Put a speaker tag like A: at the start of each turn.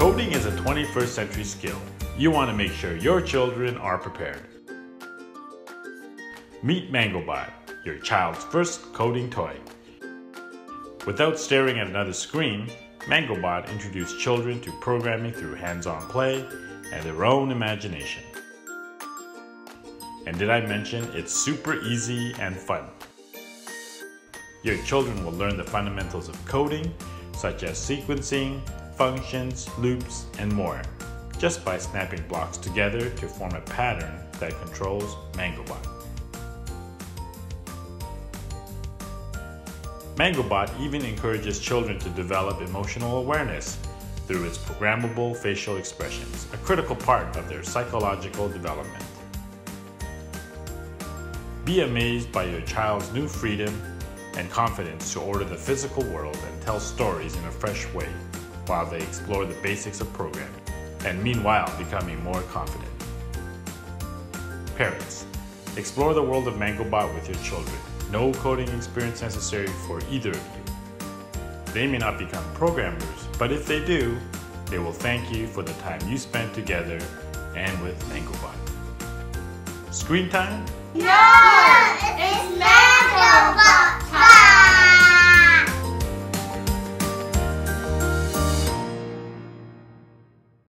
A: Coding is a 21st century skill. You want to make sure your children are prepared. Meet MangoBot, your child's first coding toy. Without staring at another screen, MangoBot introduced children to programming through hands-on play and their own imagination. And did I mention it's super easy and fun? Your children will learn the fundamentals of coding, such as sequencing, functions, loops, and more, just by snapping blocks together to form a pattern that controls MangoBot. MangoBot even encourages children to develop emotional awareness through its programmable facial expressions, a critical part of their psychological development. Be amazed by your child's new freedom and confidence to order the physical world and tell stories in a fresh way while they explore the basics of programming, and meanwhile becoming more confident. Parents, explore the world of MangoBot with your children. No coding experience necessary for either of you. They may not become programmers, but if they do, they will thank you for the time you spent together and with MangoBot. Screen time?
B: No!